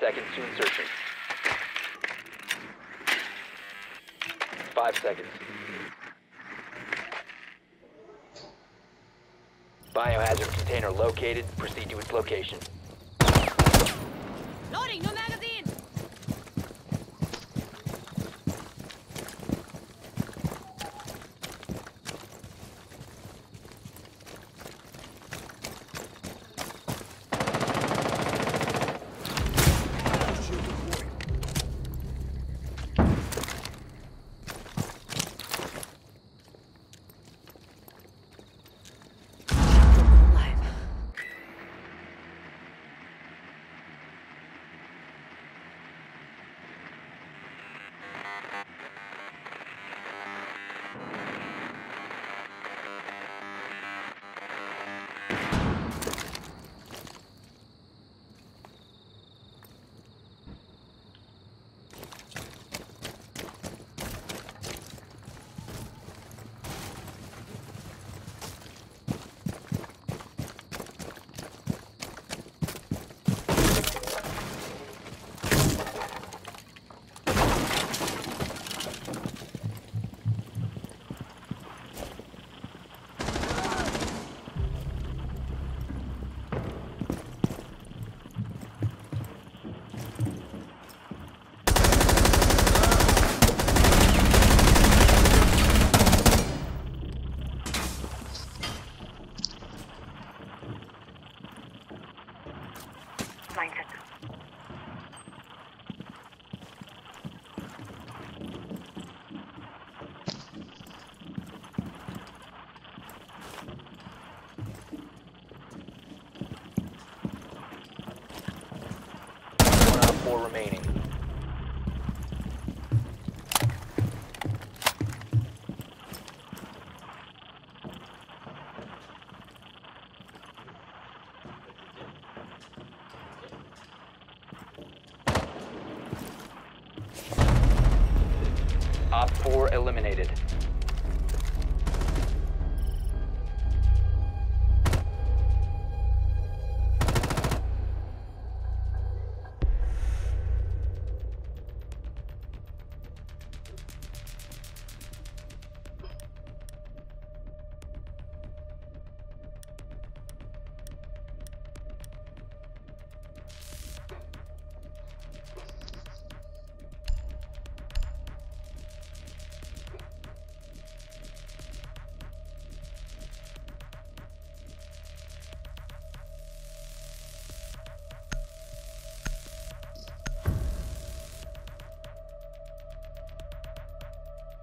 Seconds to insertion. Five seconds. Biohazard container located. Proceed to its location. Loading, no One OPFOR remaining. 4 eliminated.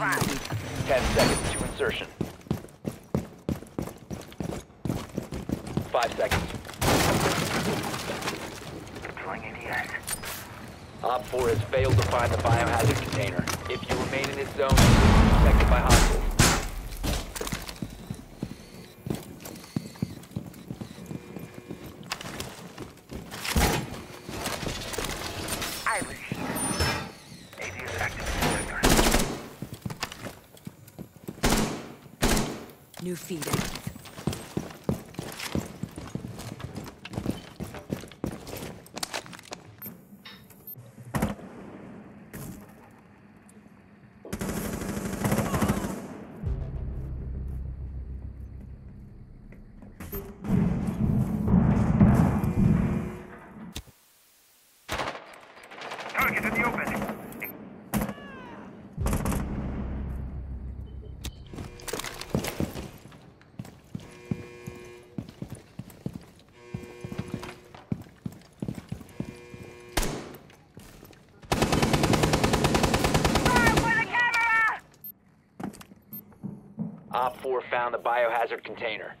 Ten seconds to insertion. Five seconds. Deploying ADS. OPFOR has failed to find the biohazard container. If you remain in this zone, you will be detected by hostiles. New feed. OPFOR found the biohazard container.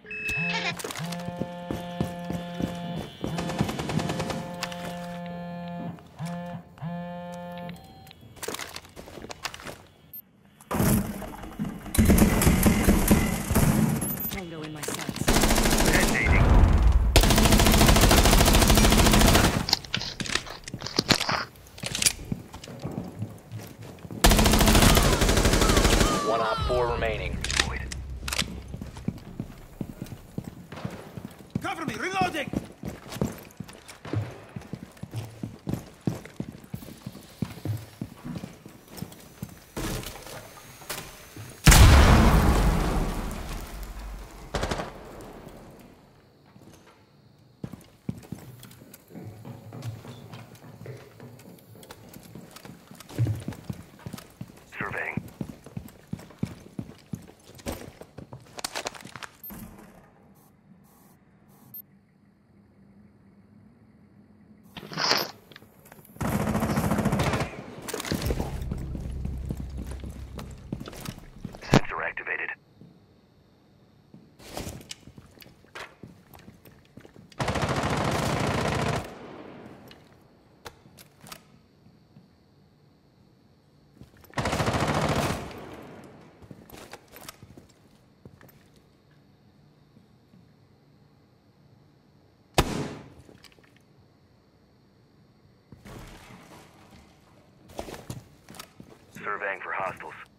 Surveying for hostiles.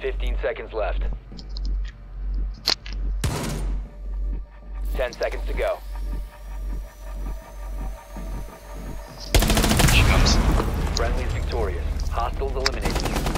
15 seconds left. 10 seconds to go. Friendly's victorious. Hostiles eliminated.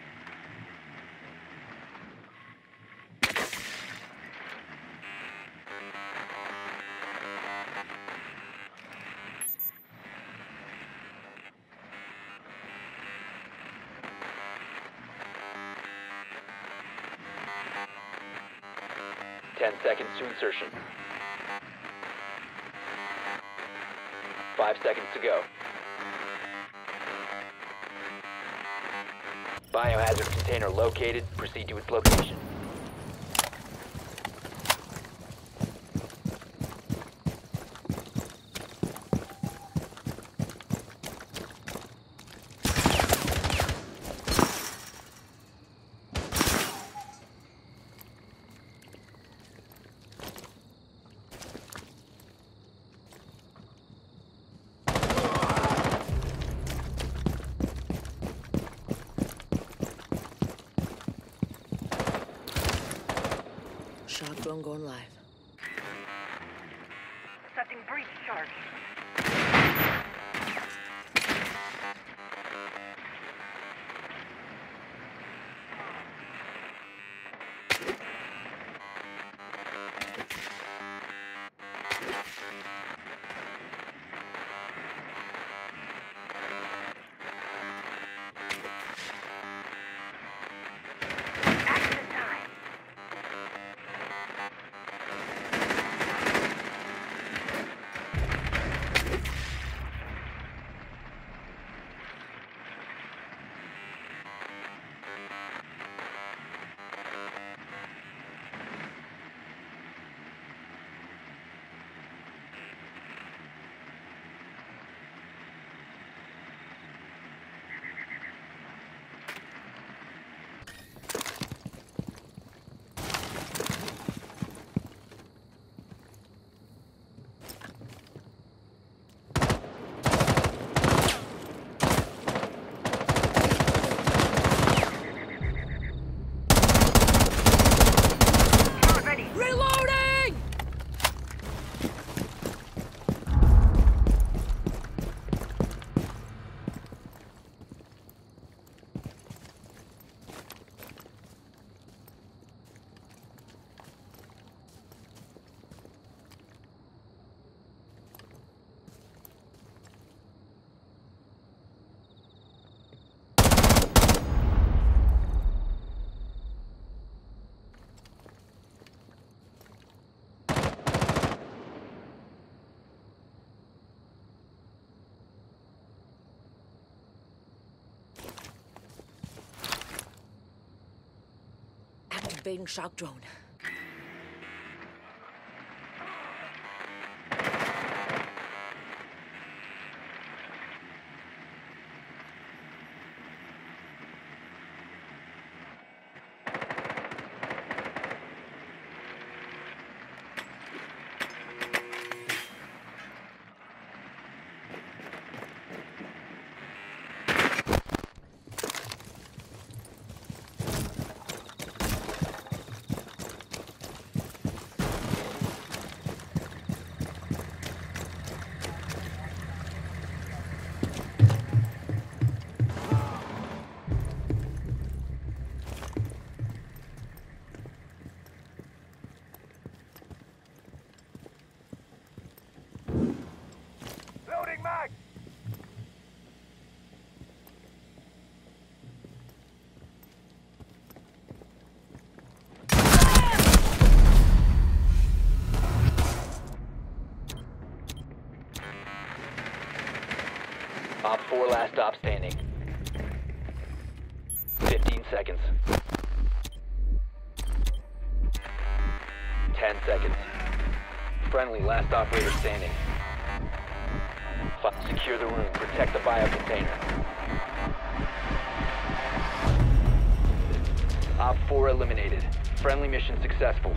Ten seconds to insertion. Five seconds to go. Biohazard container located. Proceed to its location. Activating shock drone. Loading mag! 4 last stop standing. 15 seconds. 10 seconds. Friendly last operator standing. Secure the room. Protect the bio container. Op 4 eliminated. Friendly mission successful.